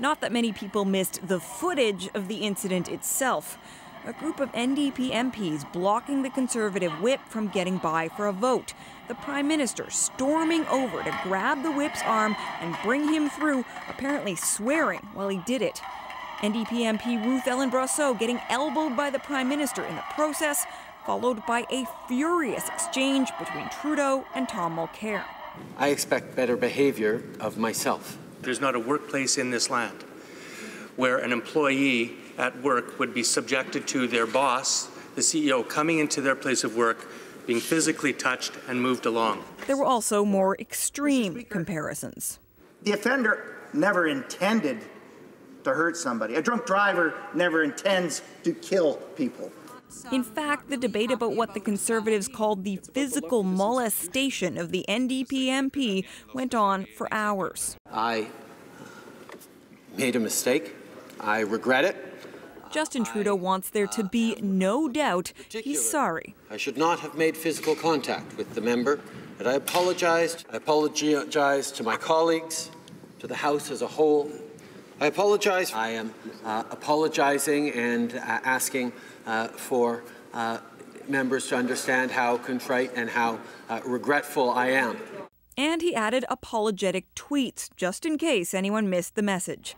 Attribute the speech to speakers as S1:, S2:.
S1: Not that many people missed the footage of the incident itself. A group of NDP MPs blocking the Conservative whip from getting by for a vote. The Prime Minister storming over to grab the whip's arm and bring him through, apparently swearing while he did it. NDP MP Ruth Ellen Brosseau getting elbowed by the Prime Minister in the process, followed by a furious exchange between Trudeau and Tom Mulcair.
S2: I expect better behavior of myself.
S3: There's not a workplace in this land where an employee at work would be subjected to their boss, the CEO, coming into their place of work, being physically touched and moved along.
S1: There were also more extreme comparisons.
S4: The offender never intended to hurt somebody. A drunk driver never intends to kill people.
S1: In fact, the debate about what the Conservatives called the physical molestation of the NDP MP went on for hours.
S2: I made a mistake. I regret it.
S1: Justin Trudeau wants there to be no doubt he's sorry.
S2: I should not have made physical contact with the member, and I apologized. I apologized to my colleagues, to the House as a whole. I apologize. I am uh, apologizing and uh, asking uh, for uh, members to understand how contrite and how uh, regretful I am.
S1: And he added apologetic tweets, just in case anyone missed the message.